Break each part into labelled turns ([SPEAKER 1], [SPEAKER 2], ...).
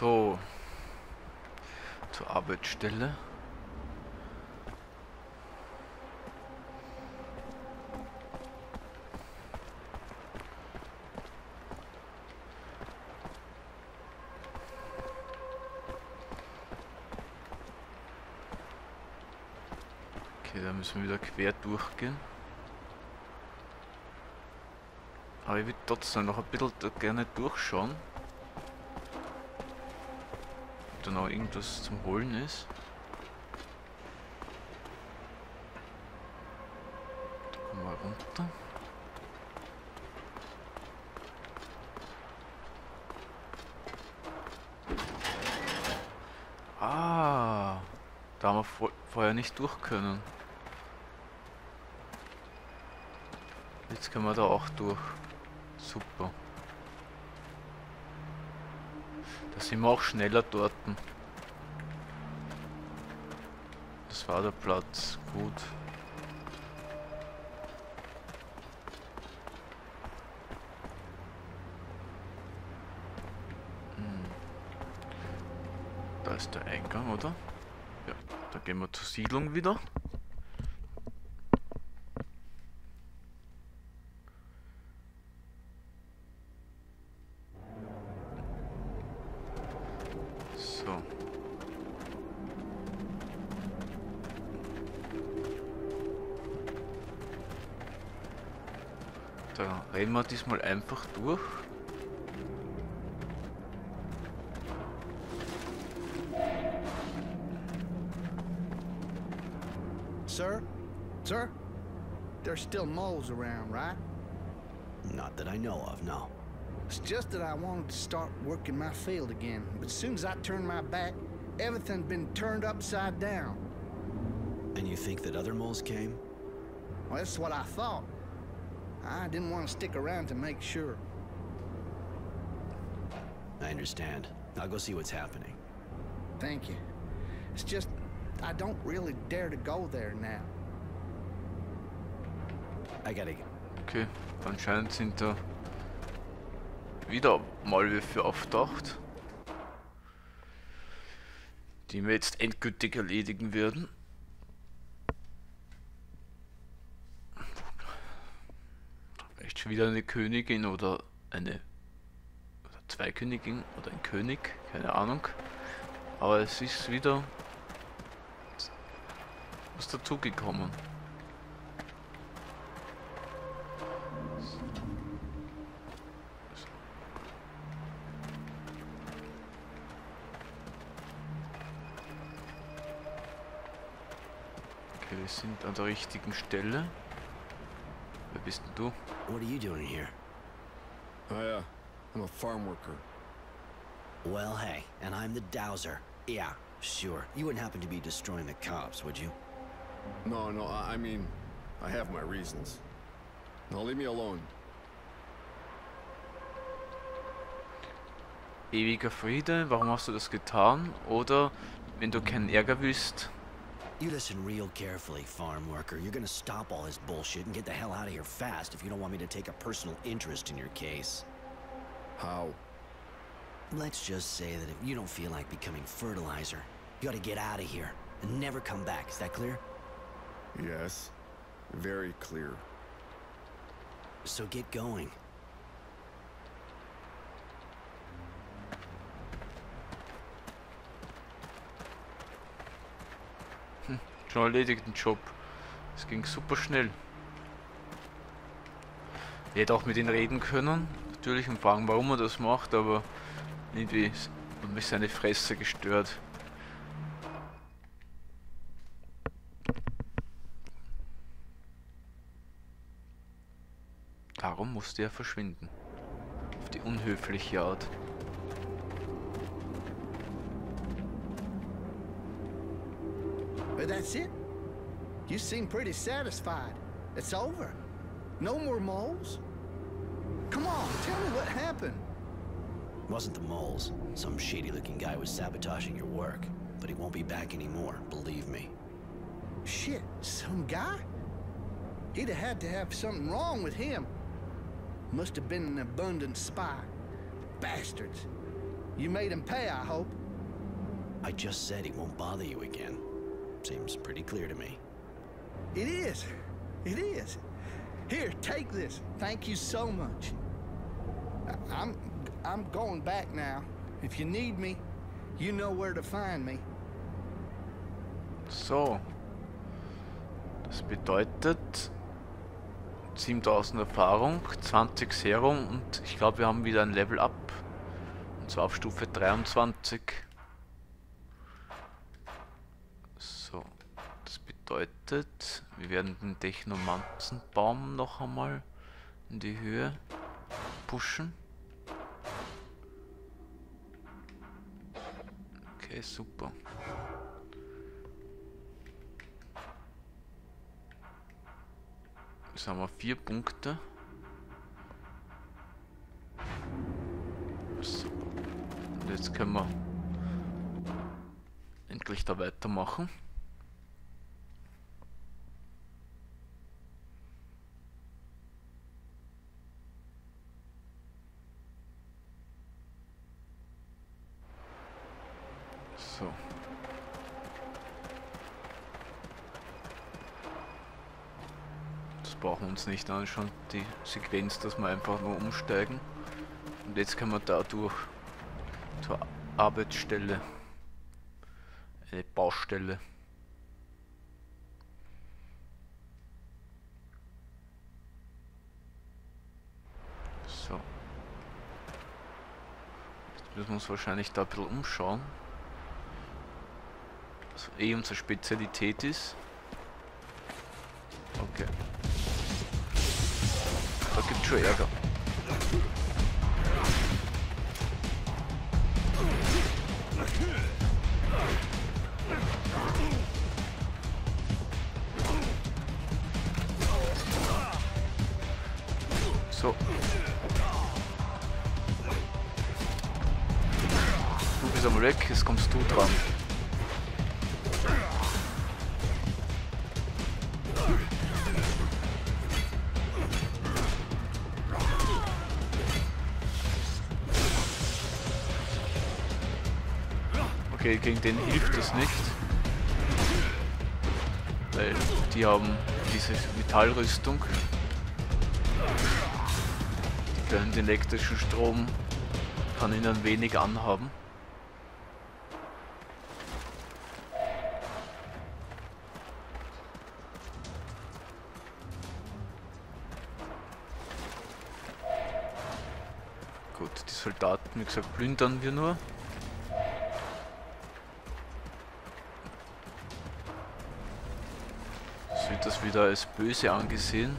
[SPEAKER 1] So. Zur Arbeitsstelle. Okay, da müssen wir wieder quer durchgehen. Aber ich würde trotzdem noch ein bisschen gerne durchschauen. Da noch irgendwas zum Holen ist. Da kommen wir runter. Ah, da haben wir vor vorher nicht durch können. Jetzt können wir da auch durch. Super. Da sind wir auch schneller dort. Das war der Platz. Gut. Hm. Da ist der Eingang, oder? Ja, da gehen wir zur Siedlung wieder. Rennen wir diesmal einfach durch.
[SPEAKER 2] Sir? Sir? There's still moles around, right?
[SPEAKER 3] Not that I know of, no.
[SPEAKER 2] It's just that I wanted to start working my field again. But as soon as I turned my back, everything's been turned upside down.
[SPEAKER 3] And you think that other moles came?
[SPEAKER 2] Well, that's what I thought. I didn't want to stick around to make sure.
[SPEAKER 3] I understand. I'll go see what's happening.
[SPEAKER 2] Thank you. It's just, I don't really dare to go there now.
[SPEAKER 3] I gotta get.
[SPEAKER 1] Okay, anscheinend sind da wieder Maulwürfe auftaucht. Die wir jetzt endgültig erledigen werden. Wieder eine Königin oder eine oder zwei Königinnen oder ein König, keine Ahnung. Aber es ist wieder was dazugekommen. Okay, wir sind an der richtigen Stelle. Wer bist denn du?
[SPEAKER 3] What are you doing here?
[SPEAKER 4] I, uh, I'm a farm worker.
[SPEAKER 3] Well, hey, and I'm the Dowser. Yeah, sure. You wouldn't happen to be destroying the cops, would you?
[SPEAKER 4] No, no, I, I mean, I have my reasons. Now leave me alone.
[SPEAKER 1] Ewiger Friede, warum hast du das getan? Oder wenn du keinen Ärger willst,
[SPEAKER 3] You listen real carefully, farm worker. You're gonna stop all this bullshit and get the hell out of here fast if you don't want me to take a personal interest in your case.
[SPEAKER 4] How?
[SPEAKER 3] Let's just say that if you don't feel like becoming fertilizer, you ought to get out of here and never come back. Is that clear?
[SPEAKER 4] Yes. Very clear.
[SPEAKER 3] So get going.
[SPEAKER 1] Schon erledigt den Job. Es ging super schnell. Ich hätte auch mit ihm reden können, natürlich, und fragen, warum er das macht, aber irgendwie hat mich seine Fresse gestört. Darum musste er verschwinden. Auf die unhöfliche Art.
[SPEAKER 2] That's it? You seem pretty satisfied. It's over. No more moles? Come on, tell me what happened.
[SPEAKER 3] Wasn't the moles. Some shady looking guy was sabotaging your work. But he won't be back anymore, believe me.
[SPEAKER 2] Shit, some guy? He'd have had to have something wrong with him. Must have been an abundant spy. Bastards. You made him pay, I hope.
[SPEAKER 3] I just said he won't bother you again. Seems pretty clear to me.
[SPEAKER 2] It is. It is. Here, take this. Thank you so much. I'm I'm going back now. If you need me, you know where to find me.
[SPEAKER 1] So. Das bedeutet 7000 Erfahrung, 20 Serum und ich glaube wir haben wieder ein Level Up. Und zwar auf Stufe 23. So. Das bedeutet, wir werden den Technomanzenbaum noch einmal in die Höhe pushen. Okay, super. Jetzt haben wir vier Punkte. So. Und jetzt können wir endlich da weitermachen. So. Das brauchen wir uns nicht anschauen, die Sequenz, dass wir einfach nur umsteigen. Und jetzt können wir dadurch zur Arbeitsstelle, eine Baustelle. So. Jetzt müssen wir uns wahrscheinlich da ein bisschen umschauen. Was eh unsere Spezialität ist. Okay. Da gibt's schon Ärger. So. Du bist einmal weg, jetzt kommst du dran. Okay, gegen den hilft es nicht. Weil die haben diese Metallrüstung. Die können den elektrischen Strom kann ihnen wenig anhaben. Gut, die Soldaten, wie gesagt, plündern wir nur. Wird das wieder als böse angesehen.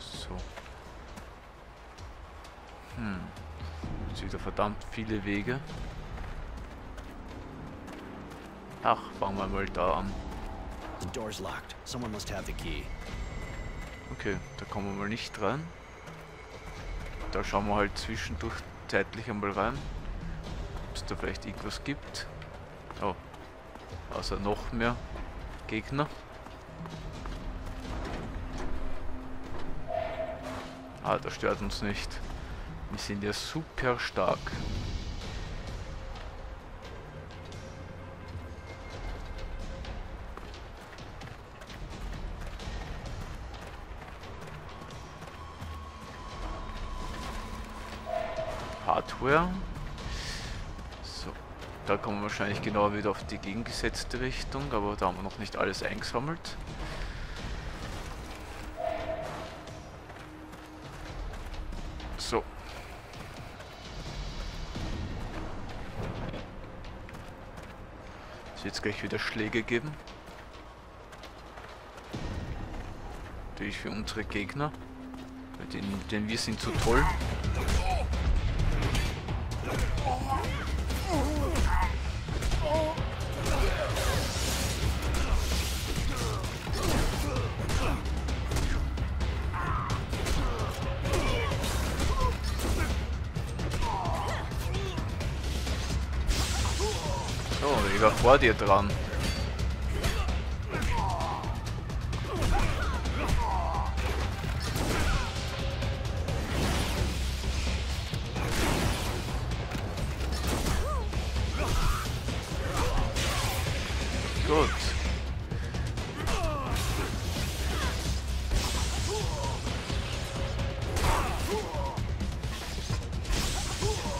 [SPEAKER 1] So. Hm. Jetzt wieder verdammt viele Wege. Ach, fangen wir mal da an. Okay, da kommen wir mal nicht rein. Da schauen wir halt zwischendurch zeitlich einmal rein. Ob es da vielleicht irgendwas gibt. Oh. Also noch mehr Gegner. Ah, das stört uns nicht. Wir sind ja super stark. Hardware. So, da kommen wir wahrscheinlich genau wieder auf die gegengesetzte Richtung, aber da haben wir noch nicht alles eingesammelt. So. Es wird jetzt gleich wieder Schläge geben. Natürlich für unsere Gegner. Weil den, denn wir sind zu toll. Ich war vor dir dran. Gut.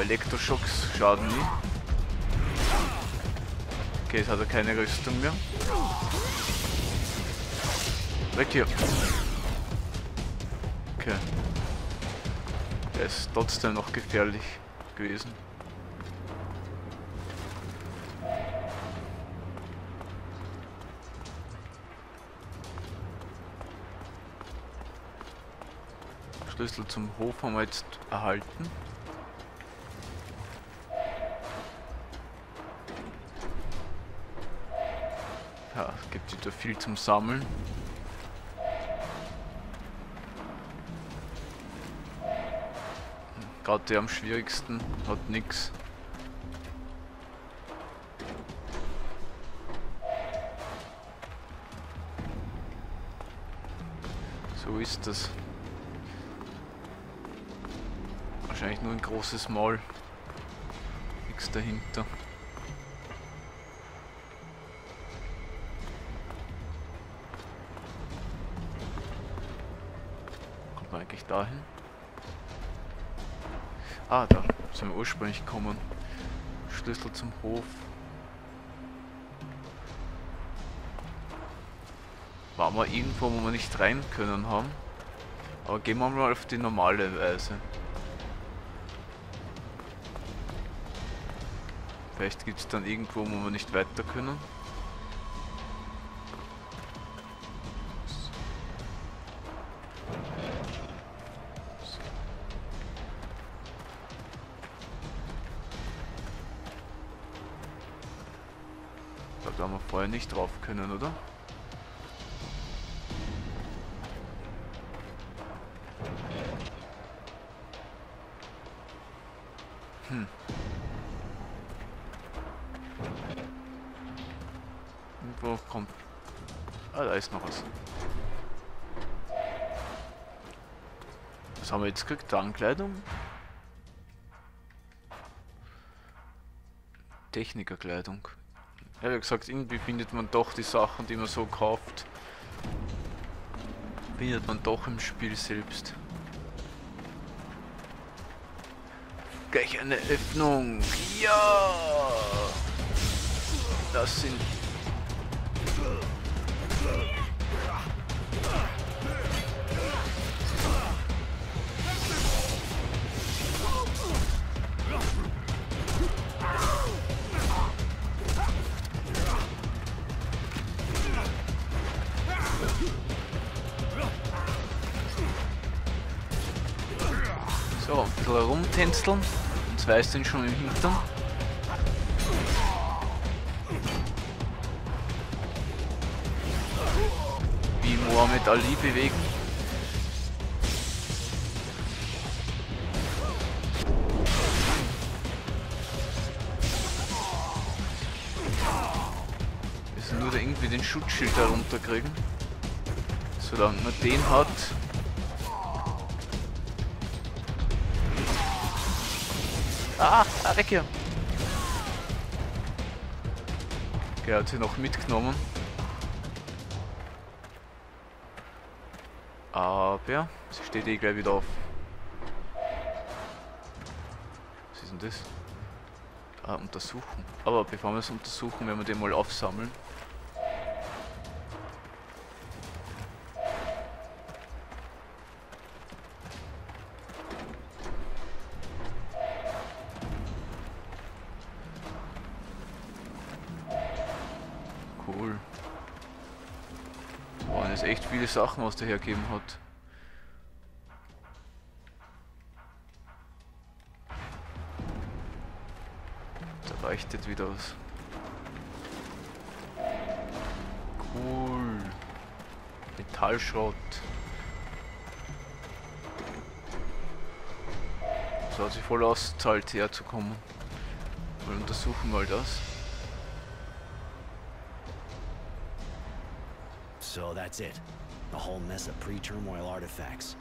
[SPEAKER 1] Elektroschocks schaden nie. Okay, jetzt hat keine Rüstung mehr. Weg hier. Okay. Der ist trotzdem noch gefährlich gewesen. Schlüssel zum Hof haben wir jetzt erhalten. Ja, es gibt wieder viel zum Sammeln. Gerade der am schwierigsten hat nichts. So ist das. Wahrscheinlich nur ein großes Maul. Nichts dahinter. Ursprünglich gekommen. Schlüssel zum Hof. Waren wir irgendwo, wo wir nicht rein können haben. Aber gehen wir mal auf die normale Weise. Vielleicht gibt es dann irgendwo, wo wir nicht weiter können. Nicht drauf können, oder? Hm. Irgendwo kommt... Ah, da ist noch was. Was haben wir jetzt gekriegt? Tarnkleidung? Technikerkleidung. Ja, wie gesagt, irgendwie findet man doch die Sachen, die man so kauft. Findet man doch im Spiel selbst. Gleich eine Öffnung. Ja! Das sind... bisschen rumtänzeln. Und zwei sind schon im Hintern. Wie Mohammed Ali bewegen. Wir müssen nur irgendwie den Schutzschild herunter kriegen. Solange man den hat, Ah, ah, weg hier. Okay, hat sie noch mitgenommen. Aber sie steht eh gleich wieder auf. Was ist denn das? Ah, untersuchen. Aber bevor wir es untersuchen, werden wir den mal aufsammeln. Sachen, was der hergeben hat. Da leuchtet wieder was. Cool. Metallschrott. So hat sich voll ausgezahlt herzukommen. Wir untersuchen mal das.
[SPEAKER 3] So that's it. A whole mess of pre-turmoil artifacts.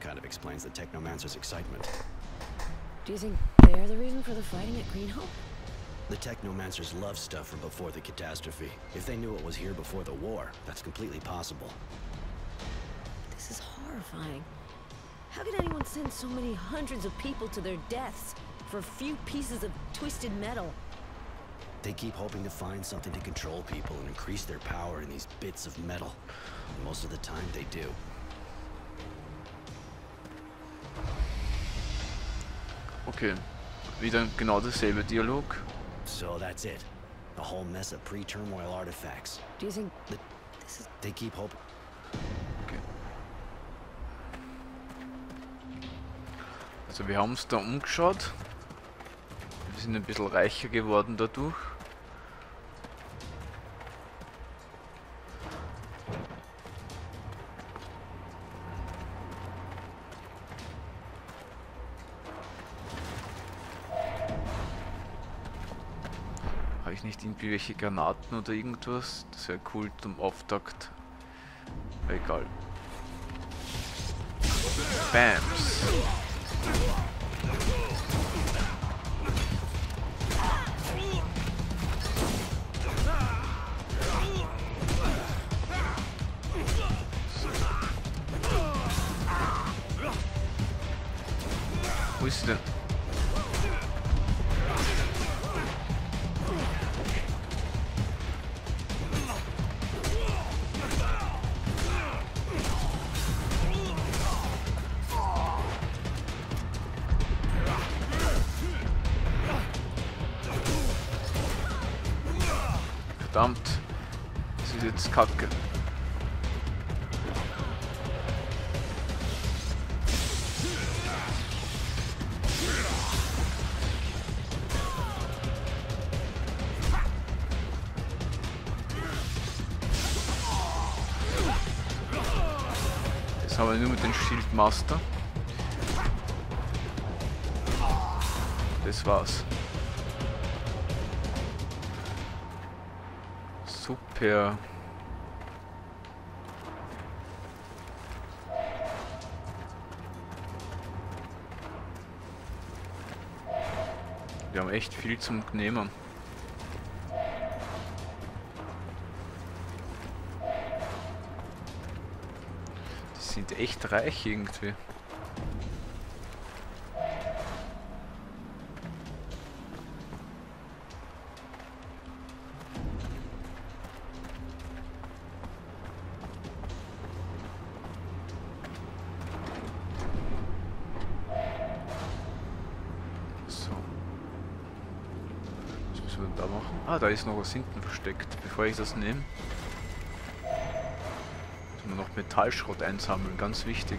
[SPEAKER 3] Kind of explains the Technomancer's excitement.
[SPEAKER 5] Do you think they're the reason for the fighting at Green Hope?
[SPEAKER 3] The Technomancers love stuff from before the catastrophe. If they knew it was here before the war, that's completely possible.
[SPEAKER 5] This is horrifying. How could anyone send so many hundreds of people to their deaths for a few pieces of twisted metal?
[SPEAKER 3] They keep hoping to find something to control people and increase their power in these bits of metal. And most of the time, they do.
[SPEAKER 1] Okay. Wieder genau dasselbe Dialog.
[SPEAKER 3] So that's it. A whole mess of pre-turmoil artifacts.
[SPEAKER 5] Do you think
[SPEAKER 3] The,
[SPEAKER 5] this is
[SPEAKER 3] they keep hoping.
[SPEAKER 1] Okay. Also wir haben uns da umgeschaut. Wir sind ein bisschen reicher geworden dadurch. Ich nicht irgendwie welche Granaten oder irgendwas? Das wäre cool zum Auftakt. Egal. Bams. Verdammt. Das ist jetzt kacke. Jetzt haben wir nur mit den Schildmaster. Das war's. Super. Wir haben echt viel zum Nehmen. Die sind echt reich irgendwie. Da ist noch was hinten versteckt. Bevor ich das nehme, müssen wir noch Metallschrott einsammeln. Ganz wichtig.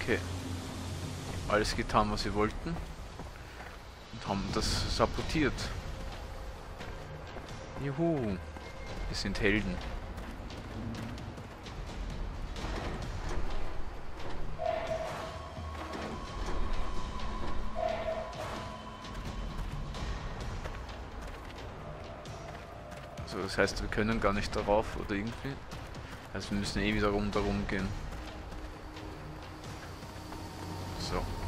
[SPEAKER 1] Okay. Alles getan, was wir wollten. Und haben das sabotiert. Juhu. Wir sind Helden. Heißt, wir können gar nicht darauf oder irgendwie. Also wir müssen eh wieder rundherum gehen. So. So.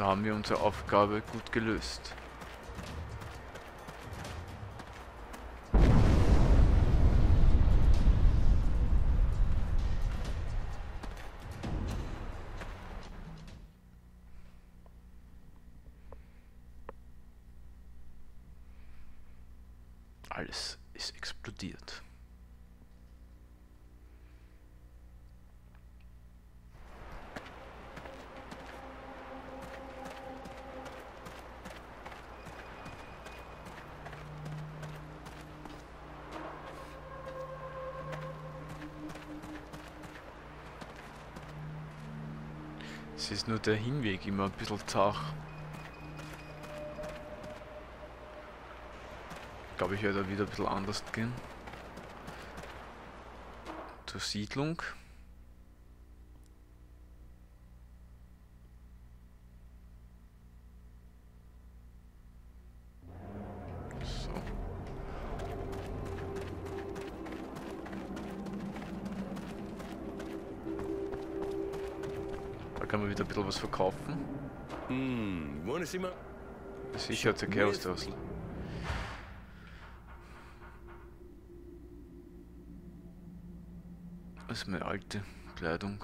[SPEAKER 1] Haben wir unsere Aufgabe gut gelöst. Es ist nur der Hinweg immer ein bisschen zach. Ich glaube, ich werde da wieder ein bisschen anders gehen. Zur Siedlung. Kann man wieder ein bisschen was verkaufen.
[SPEAKER 6] Hmm, wanna see my...
[SPEAKER 1] Sicher zur Chaos-Dörsel. Das ist meine alte Kleidung.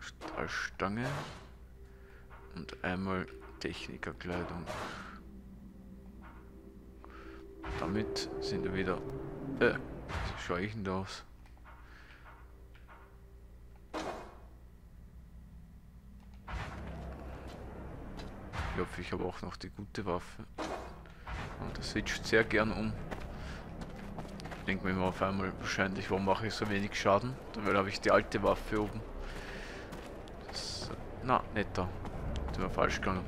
[SPEAKER 1] Stahlstange und einmal Technikerkleidung. Damit sind wir wieder. Äh, wie schaue ich denn da aus? Ich hoffe, ich habe auch noch die gute Waffe. Und das switcht sehr gern um. Ich denke mir immer auf einmal wahrscheinlich, warum mache ich so wenig Schaden? Weil habe ich die alte Waffe oben. Das, na, da. Das war falsch gegangen.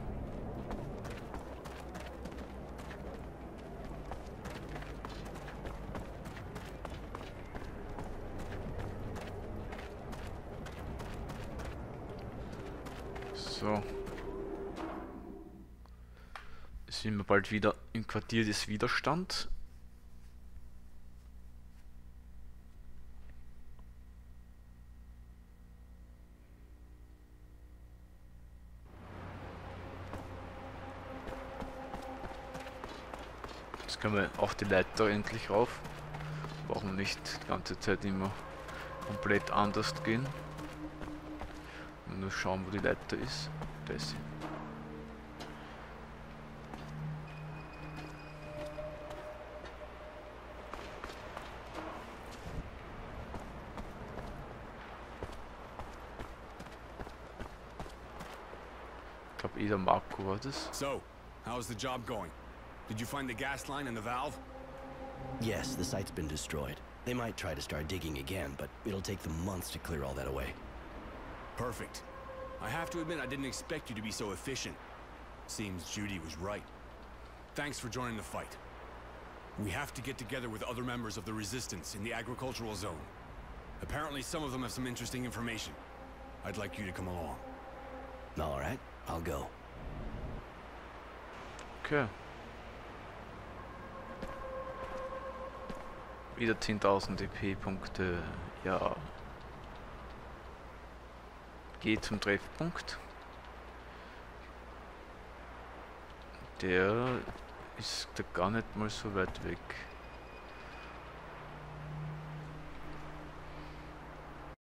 [SPEAKER 1] So. Sind wir bald wieder im Quartier des Widerstands. Jetzt können wir auch die Leiter endlich rauf. Brauchen nicht die ganze Zeit immer komplett anders gehen. Nur schauen, wo die Leiter ist. Da ist sie. Ich glaube, der Marco war.
[SPEAKER 6] So, how's the job going? Did you find the gas line and the valve?
[SPEAKER 3] Yes, the site's been destroyed. They might try to start digging again, but it'll take them months to clear all that away.
[SPEAKER 6] Perfect. I have to admit, I didn't expect you to be so efficient. Seems Judy was right. Thanks for joining the fight. We have to get together with other members of the Resistance in the agricultural zone. Apparently some of them have some interesting information. I'd like you to come along.
[SPEAKER 3] All right, I'll go.
[SPEAKER 1] Okay. Wieder 10.000 EP-Punkte. Ja. Geh zum Treffpunkt. Der ist da gar nicht mal so weit weg.